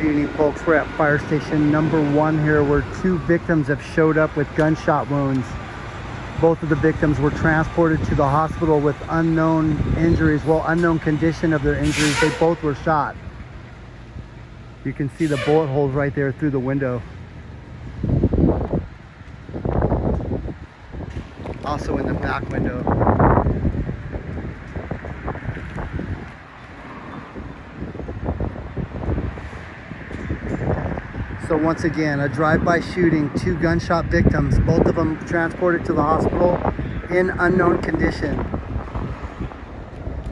evening, folks. We're at fire station number one here where two victims have showed up with gunshot wounds. Both of the victims were transported to the hospital with unknown injuries, well, unknown condition of their injuries. They both were shot. You can see the bullet holes right there through the window. Also in the back window. So once again, a drive-by shooting, two gunshot victims, both of them transported to the hospital in unknown condition.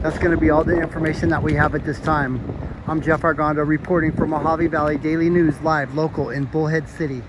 That's gonna be all the information that we have at this time. I'm Jeff Arganda reporting for Mohave Valley Daily News live local in Bullhead City.